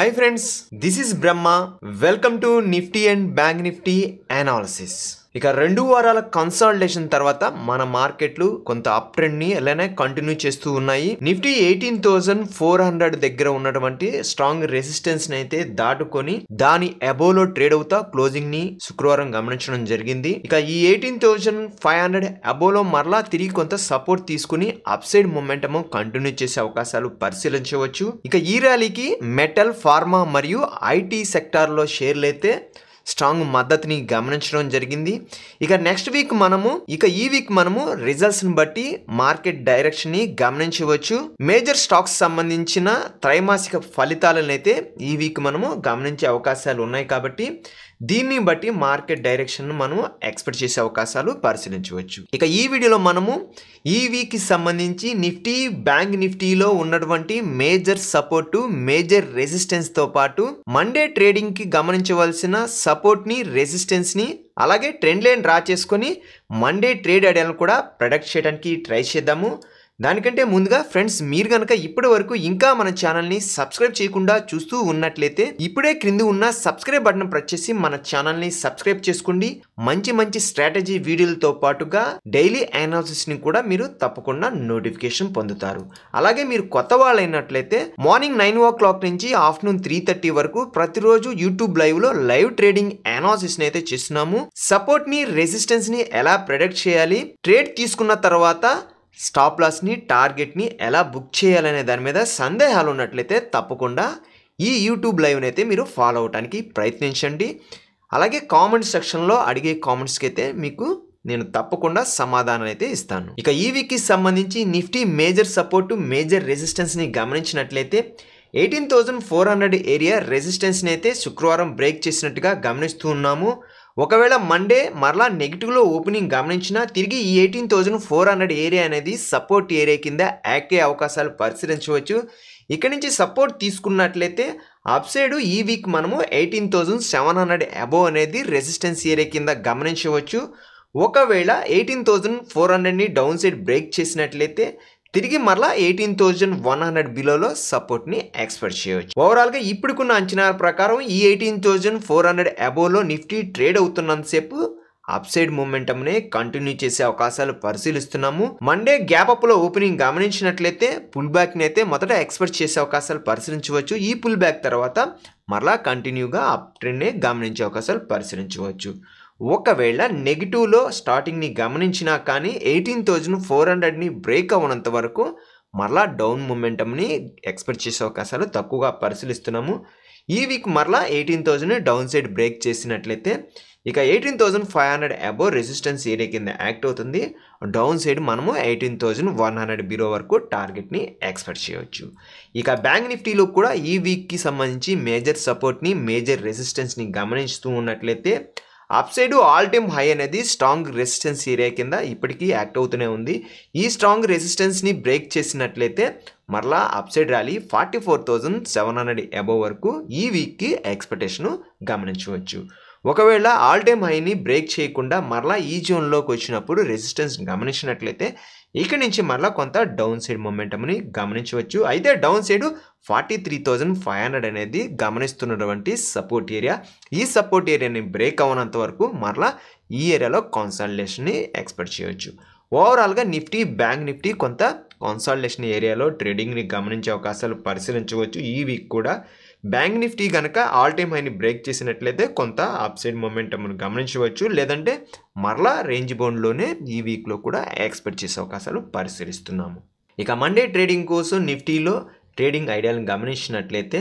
Hi friends, this is Brahma. Welcome to Nifty and Bank Nifty analysis. ఇక రెండు వారాల consolidation తర్వాత మన మార్కెట్లు కొంత అప్ ట్రెండ్ని అలానే కంటిన్యూ చేస్తూ ఉన్నాయి. Nifty eighteen thousand four hundred దగ్గర ఉన్నటువంటి స్ట్రాంగ్ రెసిస్టెన్స్ని అయితే దాటుకొని దాని అబోలో ట్రేడ్ అవుతా క్లోజింగ్ని శుక్రవారం గమనించడం జరిగింది. ఇక ఈ ఎయిటీన్ థౌసండ్ ఫైవ్ హండ్రెడ్ అబోలో మరలా తిరిగి కొంత సపోర్ట్ తీసుకుని అప్ సైడ్ మొమెంటమ్ కంటిన్యూ చేసే అవకాశాలు పరిశీలించవచ్చు. ఇక ఈ ర్యాలీకి మెటల్ ఫార్మా మరియు ఐటీ సెక్టార్లో షేర్లు అయితే స్ట్రాంగ్ మద్దతుని గమనించడం జరిగింది. ఇక నెక్స్ట్ వీక్ మనము ఇక ఈ వీక్ మనము రిజల్ట్స్ని బట్టి మార్కెట్ డైరెక్షన్ని గమనించవచ్చు. మేజర్ స్టాక్స్ సంబంధించిన త్రైమాసిక ఫలితాలను అయితే ఈ వీక్ మనము గమనించే అవకాశాలు ఉన్నాయి కాబట్టి దీన్ని బట్టి మార్కెట్ డైరెక్షన్ మనం ఎక్స్పెక్ట్ చేసే అవకాశాలు పరిశీలించవచ్చు. ఇక ఈ వీడియోలో మనము ఈ సంబంధించి నిఫ్టీ బ్యాంక్ నిఫ్టీలో ఉన్నటువంటి మేజర్ సపోర్ట్ మేజర్ రెసిస్టెన్స్తో పాటు మండే ట్రేడింగ్కి గమనించవలసిన సపోర్ట్ని రెసిస్టెన్స్ని అలాగే ట్రెండ్ లైన్ డ్రా చేసుకొని మండే ట్రేడ్ ఐడియాలను కూడా ప్రొడక్ట్ చేయడానికి ట్రై చేద్దాము. దానికంటే ముందుగా ఫ్రెండ్స్ మీరు కనుక ఇప్పటి వరకు ఇంకా మన ఛానల్ని సబ్స్క్రైబ్ చేయకుండా చూస్తూ ఉన్నట్లయితే ఇప్పుడే క్రింద ఉన్న సబ్స్క్రైబ్ బటన్ ప్రెస్ చేసి మన ఛానల్ని సబ్స్క్రైబ్ చేసుకోండి. మంచి మంచి స్ట్రాటజీ వీడియోలతో పాటుగా డైలీ అనాలిసిస్ని కూడా మీరు తప్పకుండా నోటిఫికేషన్ పొందుతారు. అలాగే మీరు కొత్త వాళ్ళైనట్లయితే మార్నింగ్ నైన్ ఓ క్లాక్ నుంచి ఆఫ్టర్నూన్ త్రీ థర్టీ వరకు ప్రతిరోజు యూట్యూబ్ లైవ్లో లైవ్ ట్రేడింగ్ అనాలిసిస్ని అయితే చేస్తున్నాము. సపోర్ట్ని రెసిస్టెన్స్ని ఎలా ప్రొడక్ట్ చేయాలి? ట్రేడ్ తీసుకున్న తర్వాత స్టాప్ లాస్ని టార్గెట్ని ఎలా బుక్ చేయాలనే దాని మీద సందేహాలు ఉన్నట్లయితే తప్పకుండా ఈ యూట్యూబ్ లైవ్ని అయితే మీరు ఫాలో అవడానికి ప్రయత్నించండి. అలాగే కామెంట్ సెక్షన్లో అడిగే కామెంట్స్కి అయితే మీకు నేను తప్పకుండా సమాధానం అయితే ఇస్తాను. ఇక ఈ వీక్కి సంబంధించి నిఫ్టీ మేజర్ సపోర్టు మేజర్ రెసిస్టెన్స్ని గమనించినట్లయితే eighteen thousand four hundred area రెసిస్టెన్స్ని అయితే శుక్రవారం బ్రేక్ చేసినట్టుగా గమనిస్తూ ఉన్నాము. ఒకవేళ మండే మరలా నెగిటివ్లో ఓపెనింగ్ గమనించినా తిరిగి ఈ eighteen thousand four hundred area అనేది సపోర్ట్ ఏరియా కింద యాక్ట్ అయ్యే అవకాశాలు పరిశీలించవచ్చు. ఇక్కడ నుంచి సపోర్ట్ తీసుకున్నట్లయితే అప్సైడ్ ఈ వీక్ మనము eighteen thousand seven hundred above అనేది రెసిస్టెన్స్ ఏరియా కింద గమనించవచ్చు. ఒకవేళ ఎయిటీన్ థౌజండ్ ఫోర్ హండ్రెడ్ని డౌన్ సైడ్ బ్రేక్ చేసినట్లయితే తిరిగి మరలా ఎయిటీన్ థౌజండ్ వన్ హండ్రెడ్ బిలోలో సపోర్ట్ని ఎక్స్పెక్ట్ చేయవచ్చు ఓవరాల్గా ఇప్పుడుకున్న అంచనాల ప్రకారం ఈ ఎయిటీన్ థౌజండ్ ఫోర్ హండ్రెడ్ అబోవ్లో నిఫ్టీ ట్రేడ్ అవుతున్నంతసేపు అప్సైడ్ సైడ్ కంటిన్యూ చేసే అవకాశాలు పరిశీలిస్తున్నాము. మండే గ్యాప్ అప్లో ఓపెనింగ్ గమనించినట్లయితే పుల్ బ్యాక్ని అయితే మొదట ఎక్స్పెక్ట్ చేసే అవకాశాలు పరిశీలించవచ్చు. ఈ పుల్ బ్యాక్ తర్వాత మరలా కంటిన్యూగా అప్ ట్రెండ్ని గమనించే అవకాశాలు పరిశీలించవచ్చు. ఒకవేళ నెగిటివ్లో స్టార్టింగ్ని గమనించినా కానీ ఎయిటీన్ థౌజండ్ ఫోర్ హండ్రెడ్ని బ్రేక్ అవ్వనంత వరకు మరలా డౌన్ మూమెంటమ్ని ఎక్స్పెక్ట్ చేసే అవకాశాలు తక్కువగా పరిశీలిస్తున్నాము. ఈ వీక్ మరలా eighteen thousand down side break చేసినట్లయితే ఇక eighteen thousand five hundred above resistance area కింద యాక్ట్ అవుతుంది. డౌన్ సైడ్ మనము eighteen thousand one hundred below వరకు టార్గెట్ని ఎక్స్పెక్ట్ చేయవచ్చు ఇక బ్యాంక్ నిఫ్టీలో కూడా ఈ వీక్కి సంబంధించి మేజర్ సపోర్ట్ని మేజర్ రెసిస్టెన్స్ని గమనిస్తూ ఉన్నట్లయితే up side all time high అనేది స్ట్రాంగ్ రెసిస్టెన్స్ ఏరియా కింద ఇప్పటికీ యాక్ట్ అవుతూనే ఉంది. ఈ స్ట్రాంగ్ రెసిస్టెన్స్ని బ్రేక్ చేసినట్లయితే మరలా up side rally forty four thousand seven hundred above వరకు ఈ వీక్కి ఎక్స్పెక్టేషన్ గమనించవచ్చు. ఒకవేళ ఆల్ టైమ్ హైని బ్రేక్ చేయకుండా మరలా ఈ జోన్లోకి వచ్చినప్పుడు రెసిస్టెన్స్ గమనించినట్లయితే ఇక్కడ నుంచి మరలా కొంత డౌన్ సైడ్ మొమెంటమ్ని గమనించవచ్చు. అయితే down side forty three thousand five hundred అనేది గమనిస్తున్నటువంటి సపోర్ట్ ఏరియా ఈ సపోర్ట్ ఏరియాని బ్రేక్ అవ్వనంత వరకు మరలా ఈ ఏరియాలో కాన్సల్టేషన్ని ఎక్స్పెక్ట్ చేయవచ్చు ఓవరాల్గా నిఫ్టీ బ్యాంక్ నిఫ్టీ కొంత కాన్సల్టేషన్ ఏరియాలో ట్రేడింగ్ని గమనించే అవకాశాలు పరిశీలించవచ్చు. ఈ వీక్ కూడా బ్యాంక్ నిఫ్టీ కనుక ఆల్ టైమ్ హైని బ్రేక్ చేసినట్లయితే కొంత అప్ సైడ్ మొమెంటమ్ గమనించవచ్చు. లేదంటే మరలా రేంజ్ బౌండ్లోనే ఈ వీక్లో కూడా ఎక్స్పెక్ట్ చేసే అవకాశాలు పరిశీలిస్తున్నాము. ఇక మండే ట్రేడింగ్ కోసం నిఫ్టీలో ట్రేడింగ్ ఐడియాలను గమనించినట్లయితే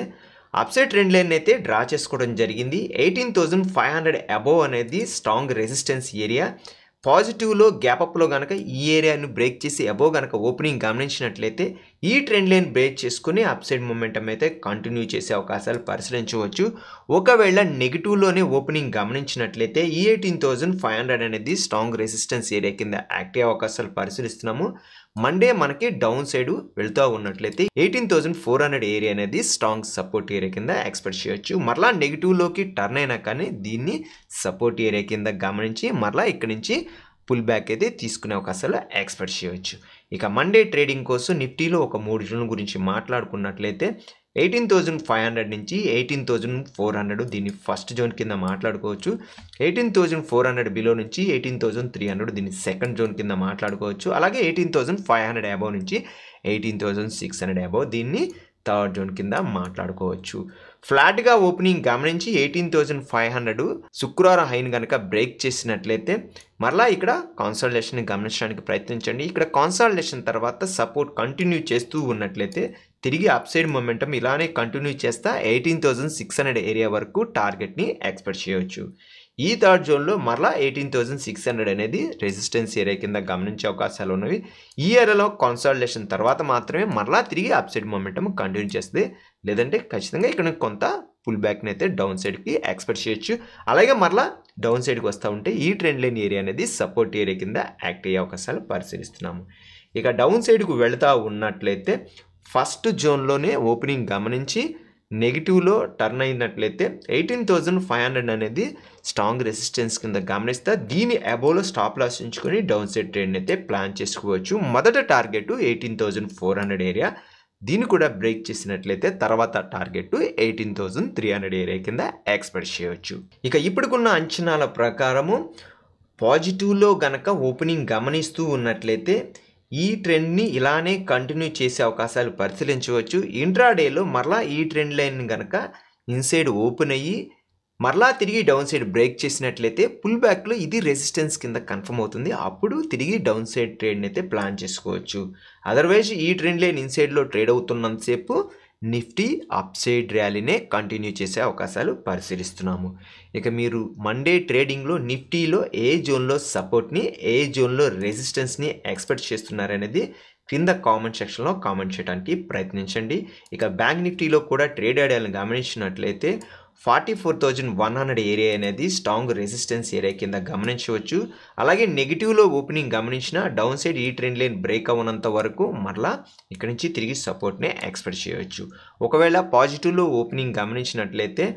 అప్సైడ్ ట్రెండ్ లైన్ అయితే డ్రా చేసుకోవడం జరిగింది. Eighteen thousand five hundred above అనేది స్ట్రాంగ్ రెసిస్టెన్స్ ఏరియా. పాజిటివ్లో గ్యాప్ అప్లో కనుక ఈ ఏరియాను బ్రేక్ చేసి అబోవ్ కనుక ఓపెనింగ్ గమనించినట్లయితే ఈ ట్రెండ్ లైన్ బ్రేక్ చేసుకుని అప్సైడ్ మూమెంటం అయితే కంటిన్యూ చేసే అవకాశాలు పరిశీలించవచ్చు. ఒకవేళ నెగిటివ్లోనే ఓపెనింగ్ గమనించినట్లయితే ఈ ఎయిటీన్ థౌజండ్ ఫైవ్ హండ్రెడ్ అనేది స్ట్రాంగ్ రెసిస్టెన్స్ ఏరియా కింద యాక్టివ్ అవకాశాలు పరిశీలిస్తున్నాము. మండే మనకి డౌన్ సైడ్ వెళ్తూ ఉన్నట్లయితే eighteen thousand four hundred area అనేది స్ట్రాంగ్ సపోర్ట్ ఏరియా కింద ఎక్స్పెక్ట్ చేయొచ్చు. మరలా నెగిటివ్లోకి టర్న్ అయినా కానీ దీన్ని సపోర్ట్ ఏరియా కింద గమనించి మరలా ఇక్కడి నుంచి పుల్ బ్యాక్ అయితే తీసుకునే అవకాశాలు ఎక్స్పెక్ట్ చేయవచ్చు ఇక మండే ట్రేడింగ్ కోసం నిఫ్టీలో ఒక మూడు జోన్ల గురించి మాట్లాడుకున్నట్లయితే ఎయిటీన్ థౌజండ్ ఫైవ్ హండ్రెడ్ నుంచి ఎయిటీన్ థౌజండ్ ఫోర్ హండ్రెడ్ దీన్ని ఫస్ట్ జోన్ కింద మాట్లాడుకోవచ్చు. Eighteen thousand four hundred below నుంచి ఎయిటీన్ థౌజండ్ త్రీ హండ్రెడ్ దీన్ని సెకండ్ జోన్ కింద మాట్లాడుకోవచ్చు. అలాగే eighteen thousand five hundred above నుంచి eighteen thousand six hundred above దీన్ని థర్డ్ జోన్ కింద మాట్లాడుకోవచ్చు. ఫ్లాట్గా ఓపెనింగ్ గమనించి ఎయిటీన్ థౌజండ్ ఫైవ్ హండ్రెడ్ శుక్రవారం హైన్ కనుక బ్రేక్ చేసినట్లయితే మరలా ఇక్కడ కాన్సల్టేషన్ గమనించడానికి ప్రయత్నించండి. ఇక్కడ కాన్సల్టేషన్ తర్వాత సపోర్ట్ కంటిన్యూ చేస్తూ ఉన్నట్లయితే తిరిగి అప్సైడ్ మొమెంటం ఇలానే కంటిన్యూ చేస్తా eighteen thousand six hundred area వరకు టార్గెట్ని ఎక్స్పెక్ట్ చేయవచ్చు ఈ థర్డ్ జోన్లో మరలా ఎయిటీన్ థౌజండ్ సిక్స్ హండ్రెడ్ అనేది రెసిస్టెన్స్ ఏరియా కింద గమనించే అవకాశాలు ఉన్నవి. ఈ ఏరియాలో కన్సల్టేషన్ తర్వాత మాత్రమే మరలా తిరిగి అప్సైడ్ మొమెంటం కంటిన్యూ చేస్తుంది. లేదంటే ఖచ్చితంగా ఇక్కడ కొంత పుల్ బ్యాక్ని అయితే డౌన్ సైడ్కి ఎక్స్పెక్ట్ చేయొచ్చు. అలాగే మరలా డౌన్ సైడ్కి వస్తూ ఉంటే ఈ ట్రెండ్ లైన్ ఏరియా అనేది సపోర్ట్ ఏరియా కింద యాక్ట్ అయ్యే అవకాశాలు పరిశీలిస్తున్నాము. ఇక డౌన్ సైడ్కు వెళుతూ ఉన్నట్లయితే ఫస్ట్ జోన్లోనే ఓపెనింగ్ గమనించి నెగిటివ్లో టర్న్ అయినట్లయితే ఎయిటీన్ థౌజండ్ ఫైవ్ హండ్రెడ్ అనేది స్ట్రాంగ్ రెసిస్టెన్స్ కింద గమనిస్తే దీని అబోలో స్టాప్ లాస్ ఉంచుకొని డౌన్ సైడ్ ట్రెండ్ అయితే ప్లాన్ చేసుకోవచ్చు. మొదట target eighteen thousand four hundred area. దీన్ని కూడా బ్రేక్ చేసినట్లయితే తర్వాత target eighteen thousand three hundred area కింద ఎక్స్పెక్ట్ చేయవచ్చు ఇక ఇప్పుడుకున్న అంచనాల ప్రకారము పాజిటివ్లో గనక ఓపెనింగ్ గమనిస్తూ ఉన్నట్లయితే ఈ ట్రెండ్ని ఇలానే కంటిన్యూ చేసే అవకాశాలు పరిశీలించవచ్చు. ఇంట్రాడేలో మరలా ఈ ట్రెండ్ లైన్ కనుక ఇన్సైడ్ ఓపెన్ అయ్యి మరలా తిరిగి డౌన్ సైడ్ బ్రేక్ చేసినట్లయితే పుల్ బ్యాక్లో ఇది రెసిస్టెన్స్ కింద కన్ఫర్మ్ అవుతుంది. అప్పుడు తిరిగి డౌన్ సైడ్ ట్రేడ్ని అయితే ప్లాన్ చేసుకోవచ్చు. అదర్వైజ్ ఈ ట్రెండ్ లేని ఇన్సైడ్లో ట్రేడ్ అవుతున్నంతసేపు నిఫ్టీ అప్ సైడ్ ర్యాలీనే కంటిన్యూ చేసే అవకాశాలు పరిశీలిస్తున్నాము. ఇక మీరు మండే ట్రేడింగ్లో నిఫ్టీలో ఏ జోన్లో సపోర్ట్ని ఏ జోన్లో రెసిస్టెన్స్ని ఎక్స్పెక్ట్ చేస్తున్నారనేది కింద కామెంట్ సెక్షన్లో కామెంట్ చేయడానికి ప్రయత్నించండి. ఇక బ్యాంక్ నిఫ్టీలో కూడా ట్రేడ్ ఐడియాలను గమనించినట్లయితే forty four thousand one hundred area అనేది స్ట్రాంగ్ రెసిస్టెన్స్ ఏరియా కింద గమనించవచ్చు. అలాగే నెగిటివ్లో ఓపెనింగ్ గమనించిన డౌన్ సైడ్ ఈ ట్రెండ్ లైన్ బ్రేక్ అవ్వనంత వరకు మరలా ఇక్కడి నుంచి తిరిగి సపోర్ట్నే ఎక్స్పెక్ట్ చేయవచ్చు ఒకవేళ పాజిటివ్లో ఓపెనింగ్ గమనించినట్లయితే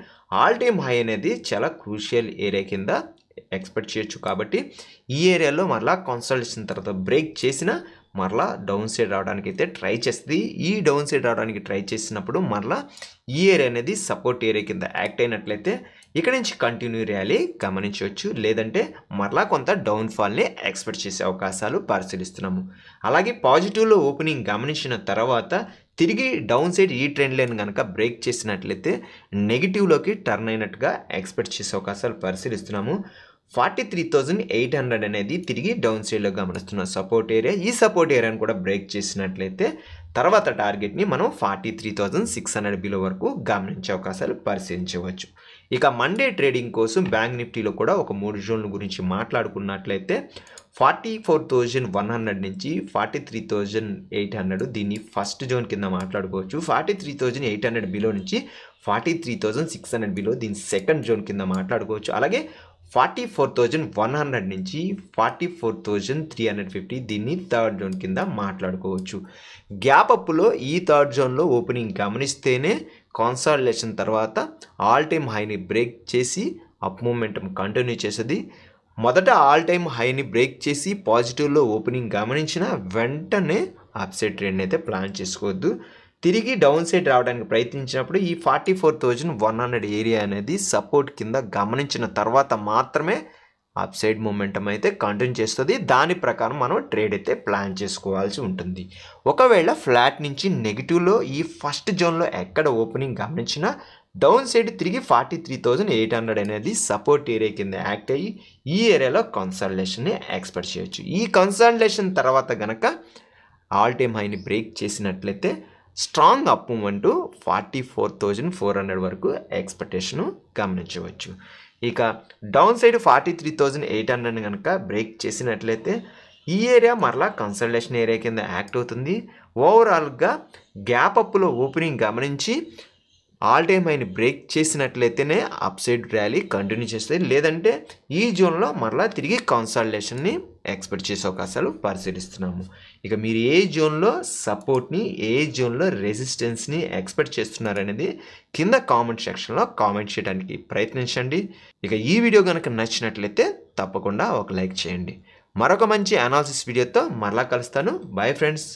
ఆల్ టైమ్ హై అనేది చాలా క్రూషియల్ ఏరియా కింద ఎక్స్పెక్ట్ చేయొచ్చు. కాబట్టి ఈ ఏరియాలో మరలా కన్సల్టేషన్ తర్వాత బ్రేక్ చేసిన మరలా డౌన్ సైడ్ రావడానికి అయితే ట్రై చేస్తుంది. ఈ డౌన్ సైడ్ రావడానికి ట్రై చేసినప్పుడు మరలా ఈ ఏరియా అనేది సపోర్ట్ ఏరియా కింద యాక్ట్ అయినట్లయితే ఇక్కడ నుంచి కంటిన్యూ ర్యాలీ గమనించవచ్చు. లేదంటే మరలా కొంత డౌన్ఫాల్ని ఎక్స్పెక్ట్ చేసే అవకాశాలు పరిశీలిస్తున్నాము. అలాగే పాజిటివ్లో ఓపెనింగ్ గమనించిన తర్వాత తిరిగి డౌన్ సైడ్ ఈ ట్రెండ్ లైన్ కనుక బ్రేక్ చేసినట్లయితే నెగిటివ్లోకి టర్న్ అయినట్టుగా ఎక్స్పెక్ట్ చేసే అవకాశాలు పరిశీలిస్తున్నాము. Forty three thousand eight hundred అనేది తిరిగి డౌన్ సైడ్లో గమనిస్తున్న సపోర్ట్ ఏరియా. ఈ సపోర్ట్ ఏరియాని కూడా బ్రేక్ చేసినట్లయితే తర్వాత టార్గెట్ని మనం forty three thousand six hundred below వరకు గమనించే అవకాశాలు పరిశీలించవచ్చు. ఇక మండే ట్రేడింగ్ కోసం బ్యాంక్ నిఫ్టీలో కూడా ఒక మూడు జోన్ల గురించి మాట్లాడుకున్నట్లయితే forty four thousand one hundred నుంచి forty three thousand eight hundred దీన్ని ఫస్ట్ జోన్ కింద మాట్లాడుకోవచ్చు. Forty three thousand eight hundred below నుంచి forty three thousand six hundred below దీని సెకండ్ జోన్ కింద మాట్లాడుకోవచ్చు. అలాగే forty four thousand one hundred నుంచి forty four thousand three hundred fifty దీన్ని థర్డ్ జోన్ కింద మాట్లాడుకోవచ్చు. గ్యాప్ అప్లో ఈ థర్డ్ జోన్లో ఓపెనింగ్ గమనిస్తేనే కాన్సాలిడేషన్ తర్వాత ఆల్ టైమ్ హైని బ్రేక్ చేసి అప్ మూమెంటం కంటిన్యూ చేసేది. మొదట ఆల్ టైమ్ హైని బ్రేక్ చేసి పాజిటివ్లో ఓపెనింగ్ గమనించిన వెంటనే అప్సెట్ ట్రెండ్ అయితే ప్లాన్ చేసుకోవద్దు. తిరిగి డౌన్ సైడ్ రావడానికి ప్రయత్నించినప్పుడు ఈ forty four thousand one hundred area అనేది సపోర్ట్ కింద గమనించిన తర్వాత మాత్రమే అప్ సైడ్ మూమెంటం అయితే కంటిన్యూ చేస్తుంది. దాని ప్రకారం మనం ట్రేడ్ అయితే ప్లాన్ చేసుకోవాల్సి ఉంటుంది. ఒకవేళ ఫ్లాట్ నుంచి నెగిటివ్లో ఈ ఫస్ట్ జోన్లో ఎక్కడ ఓపెనింగ్ గమనించినా డౌన్ సైడ్ తిరిగి forty three thousand eight hundred అనేది సపోర్ట్ ఏరియా కింద యాక్ట్ అయ్యి ఈ ఏరియాలో కన్సల్టేషన్ని ఎక్స్పెక్ట్ చేయొచ్చు. ఈ కన్సల్టేషన్ తర్వాత గనక ఆల్ టైమ్ హైని బ్రేక్ చేసినట్లయితే strong up moment forty four thousand four hundred వరకు ఎక్స్పెక్టేషను గమనించవచ్చు. ఇక down side forty three thousand eight hundred కనుక బ్రేక్ చేసినట్లయితే ఈ ఏరియా మరలా కన్సల్టేషన్ ఏరియా కింద యాక్ట్ అవుతుంది. ఓవరాల్గా గ్యాప్ అప్లో ఓపెనింగ్ గమనించి ఆల్ టైమ్ అయిన బ్రేక్ చేసినట్లయితేనే అప్ సైడ్ ర్యాలీ కంటిన్యూ చేస్తుంది. లేదంటే ఈ జోన్లో మరలా తిరిగి కన్సల్టేషన్ని ఎక్స్పెక్ట్ చేసే అవకాశాలు పరిశీలిస్తున్నాము. ఇక మీరు ఏ జోన్లో సపోర్ట్ని ఏ జోన్లో రెసిస్టెన్స్ని ఎక్స్పెక్ట్ చేస్తున్నారనేది కింద కామెంట్ సెక్షన్లో కామెంట్ చేయడానికి ప్రయత్నించండి. ఇక ఈ వీడియో కనుక నచ్చినట్లయితే తప్పకుండా ఒక లైక్ చేయండి. మరొక మంచి అనాలిసిస్ వీడియోతో మరలా కలుస్తాను. Bye friends